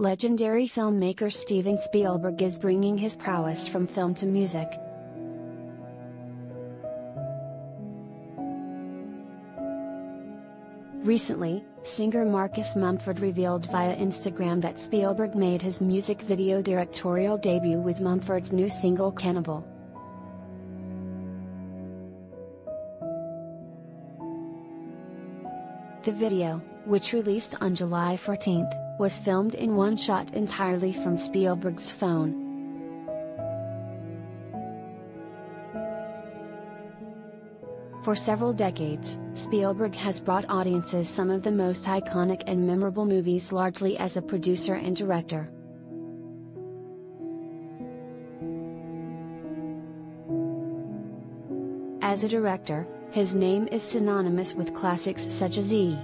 legendary filmmaker Steven Spielberg is bringing his prowess from film to music. Recently, singer Marcus Mumford revealed via Instagram that Spielberg made his music video directorial debut with Mumford's new single Cannibal. The video, which released on July 14, was filmed in one shot entirely from Spielberg's phone. For several decades, Spielberg has brought audiences some of the most iconic and memorable movies largely as a producer and director. As a director, his name is synonymous with classics such as E.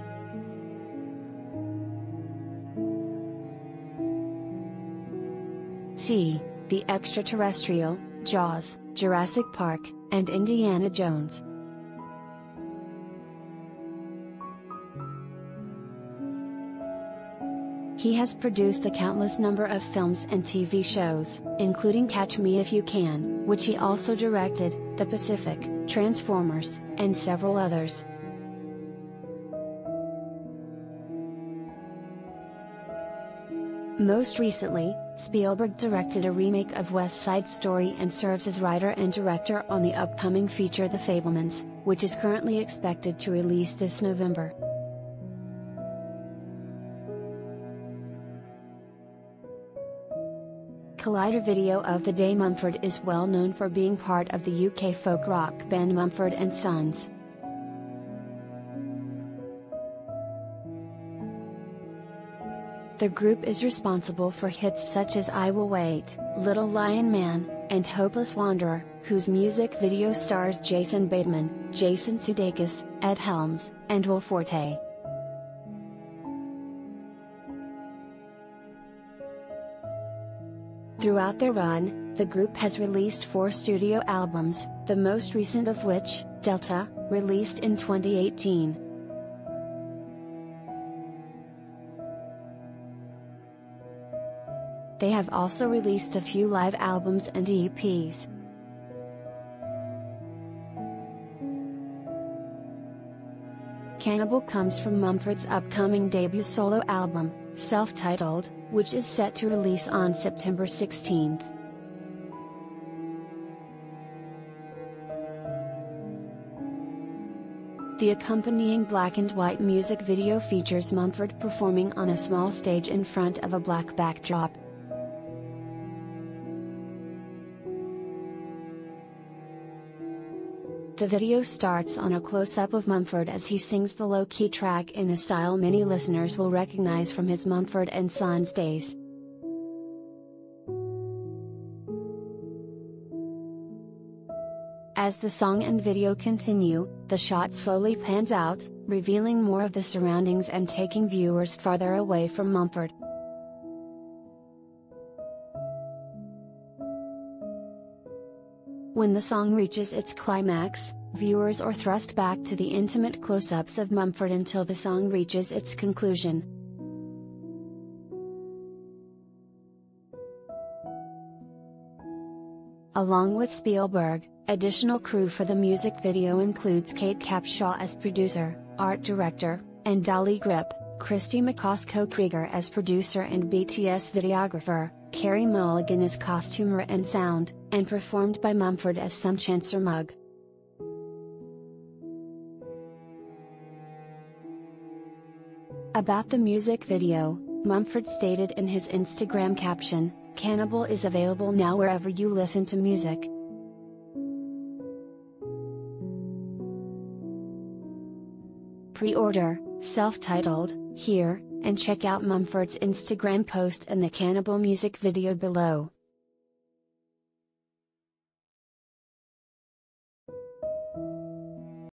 T. The Extraterrestrial, Jaws, Jurassic Park, and Indiana Jones. He has produced a countless number of films and TV shows, including Catch Me If You Can, which he also directed, The Pacific, Transformers, and several others. Most recently, Spielberg directed a remake of West Side Story and serves as writer and director on the upcoming feature The Fabelmans, which is currently expected to release this November. Collider video of the day Mumford is well known for being part of the UK folk rock band Mumford Sons. The group is responsible for hits such as I Will Wait, Little Lion Man, and Hopeless Wanderer, whose music video stars Jason Bateman, Jason Sudeikis, Ed Helms, and Will Forte. Throughout their run, the group has released four studio albums, the most recent of which, Delta, released in 2018. They have also released a few live albums and EPs. Cannibal comes from Mumford's upcoming debut solo album, self-titled, which is set to release on September 16. The accompanying black and white music video features Mumford performing on a small stage in front of a black backdrop. The video starts on a close-up of Mumford as he sings the low-key track in a style many listeners will recognize from his Mumford and Sons days. As the song and video continue, the shot slowly pans out, revealing more of the surroundings and taking viewers farther away from Mumford. When the song reaches its climax, viewers are thrust back to the intimate close-ups of Mumford until the song reaches its conclusion. Along with Spielberg, additional crew for the music video includes Kate Capshaw as producer, art director, and Dolly Grip, Kristie Macosko Krieger as producer and BTS videographer, Carey Mulligan as costumer and sound, and performed by Mumford as some Chancer Mug. About the music video, Mumford stated in his Instagram caption, Cannibal is available now wherever you listen to music. Pre-order, self-titled, here, and check out Mumford's Instagram post and the Cannibal music video below.